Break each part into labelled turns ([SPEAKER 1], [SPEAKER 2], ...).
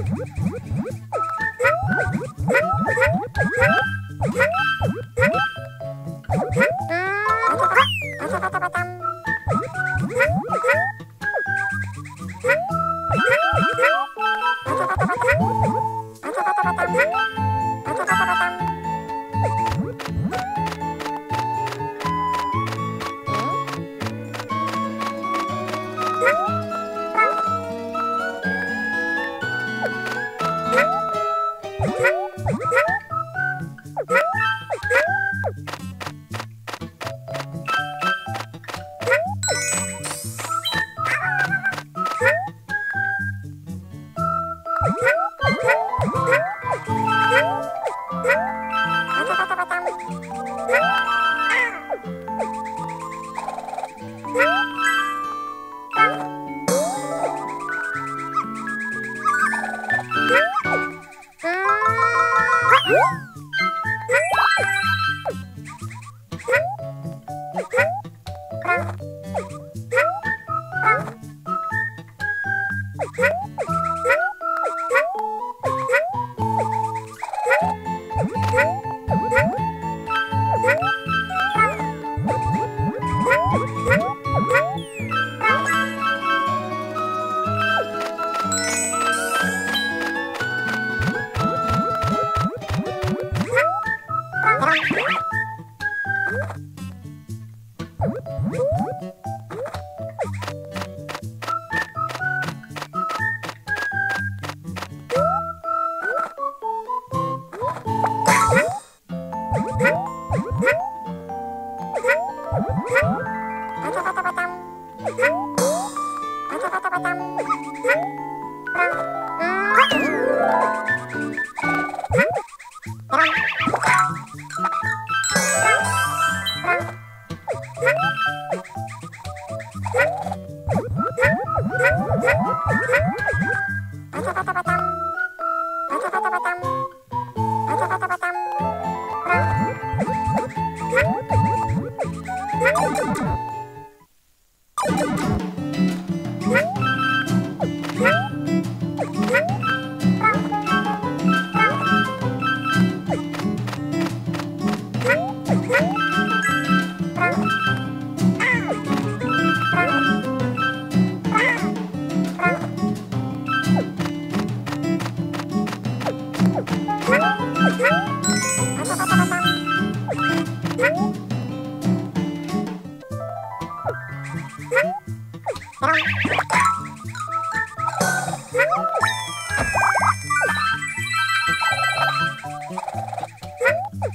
[SPEAKER 1] Woo! はっ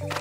[SPEAKER 1] Okay.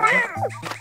[SPEAKER 1] Wow.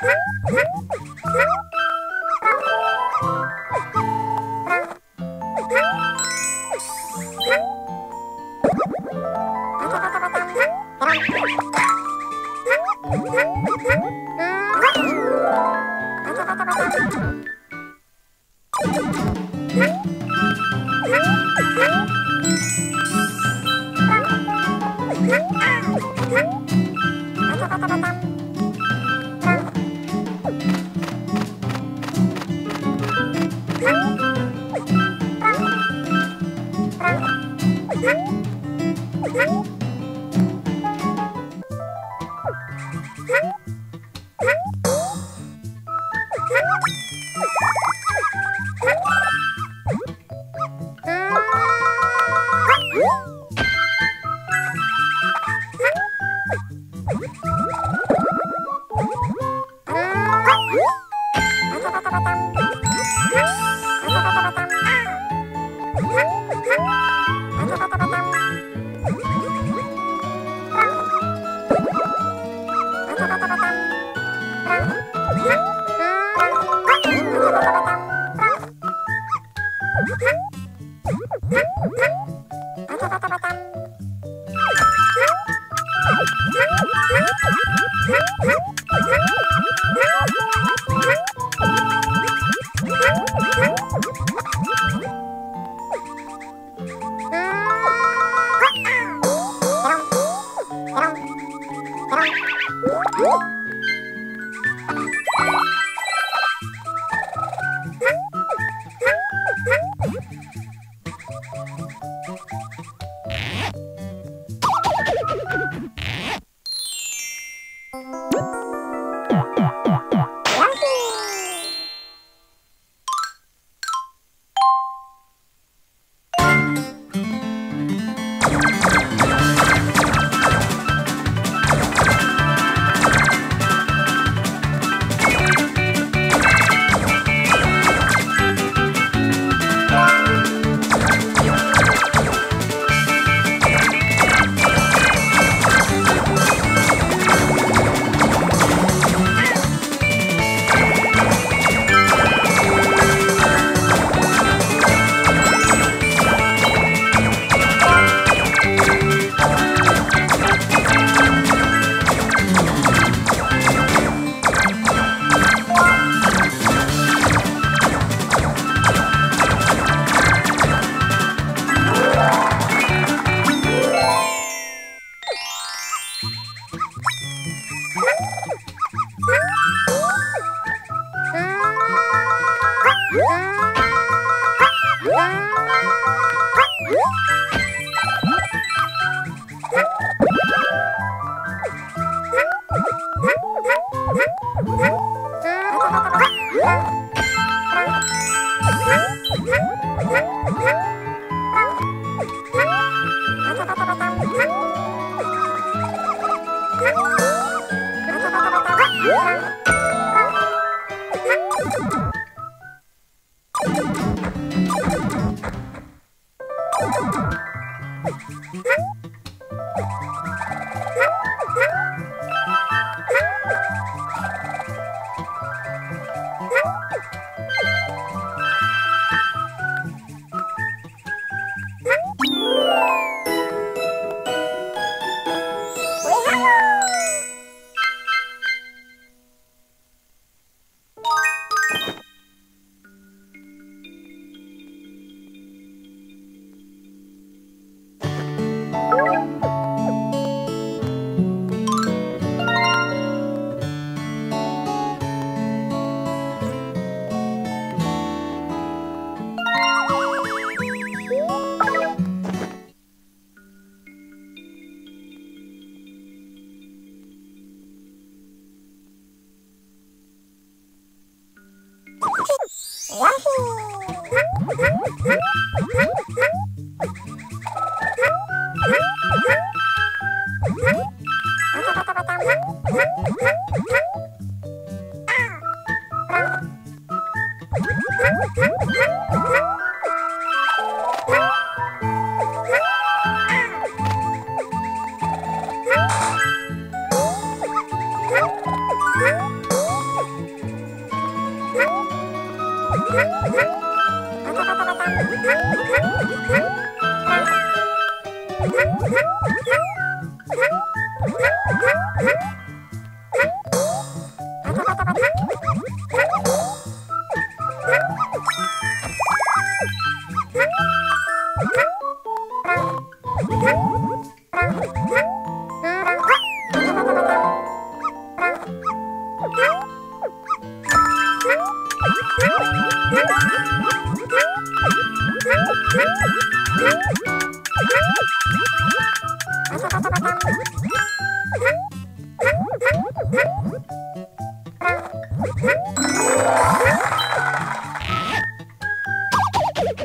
[SPEAKER 1] Thank you. Bye.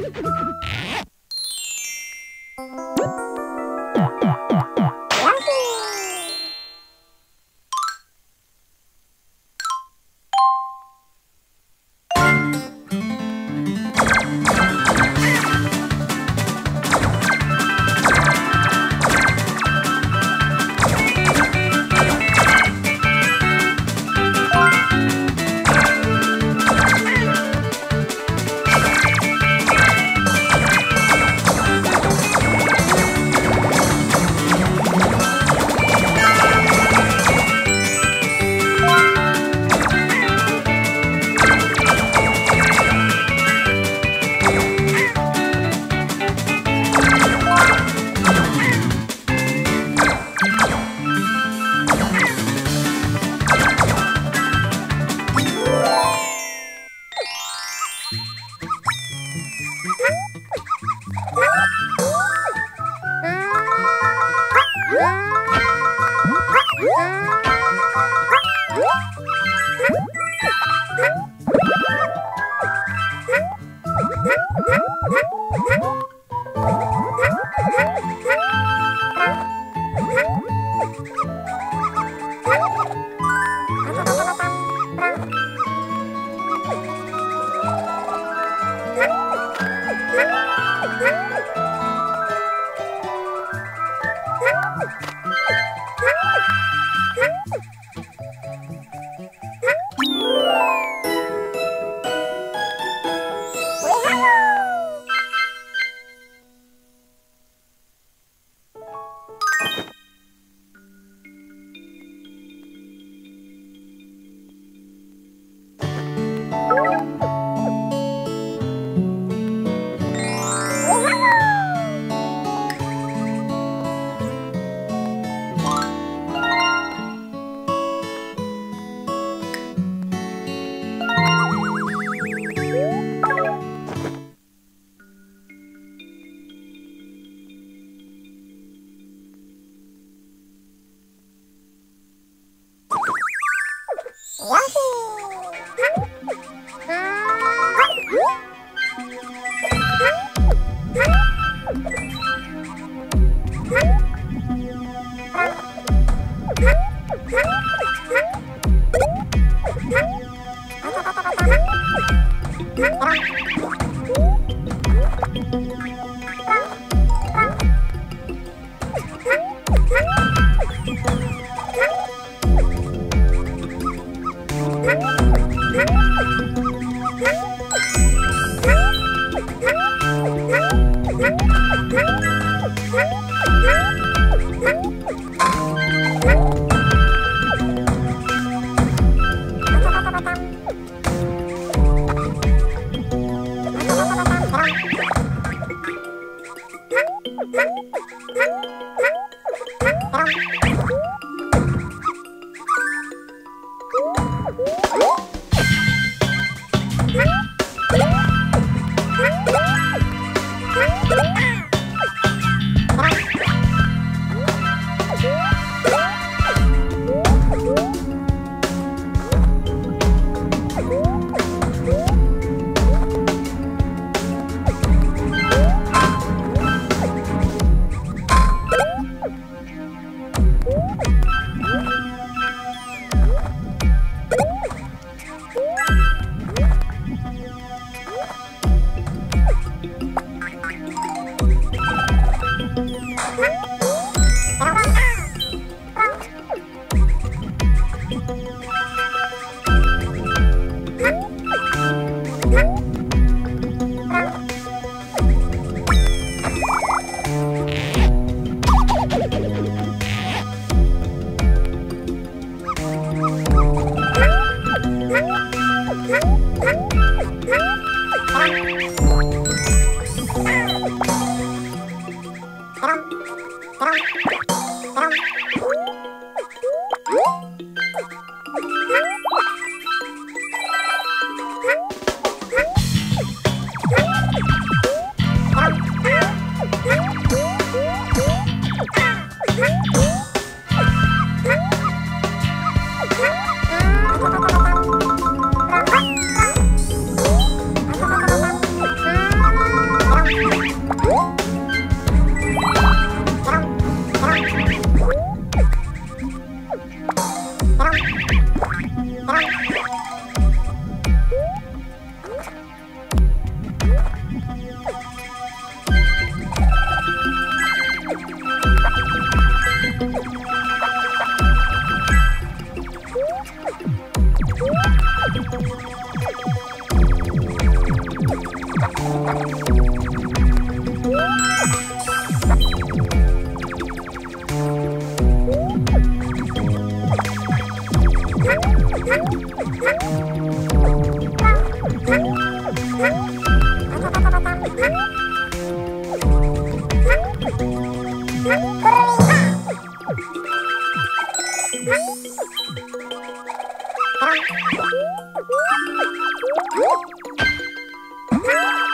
[SPEAKER 1] あっ Ha! Guaje. Ah! Ah!